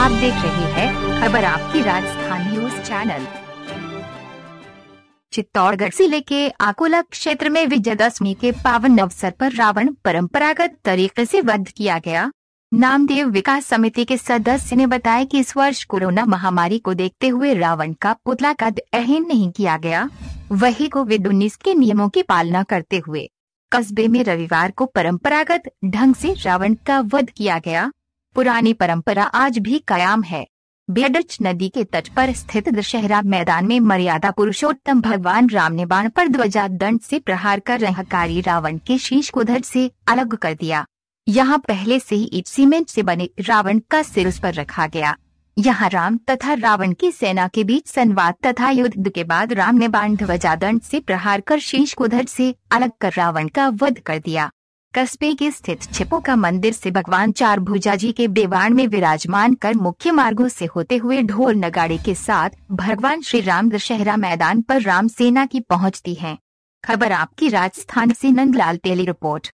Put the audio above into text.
आप देख रहे हैं खबर आपकी राजस्थान न्यूज़ चैनल। चित्तौड़गढ़ ज़िले के आकोला क्षेत्र में विजयदशमी के पावन अवसर पर रावण परंपरागत तरीके से वध किया गया। नामदेव विकास समिति के सदस्य ने बताया कि इस वर्ष कोरोना महामारी को देखते हुए रावण का पुतला का दहन नहीं किया गया। वही कोविड उन्नीस के नियमों की पालना करते हुए कस्बे में रविवार को परंपरागत ढंग से रावण का वध किया गया। पुरानी परंपरा आज भी कायम है। बेडच नदी के तट पर स्थित दशहरा मैदान में मर्यादा पुरुषोत्तम भगवान राम ने बाण पर ध्वजा दंड से प्रहार कर रहकारी रावण के शीश को धड़ से अलग कर दिया। यहाँ पहले से ही ईट सीमेंट से बने रावण का सिर उस पर रखा गया। यहाँ राम तथा रावण की सेना के बीच संवाद तथा युद्ध के बाद राम ने बाण ध्वजा दंड से प्रहार कर शीश को धड़ से अलग कर रावण का वध कर दिया। कस्बे के स्थित छिपो का मंदिर से भगवान चार भुजा जी के बेवाण में विराजमान कर मुख्य मार्गों से होते हुए ढोल नगाड़े के साथ भगवान श्री राम दशहरा मैदान पर राम सेना की पहुँचती है। खबर आपकी राजस्थान से नंदलाल तेली रिपोर्ट।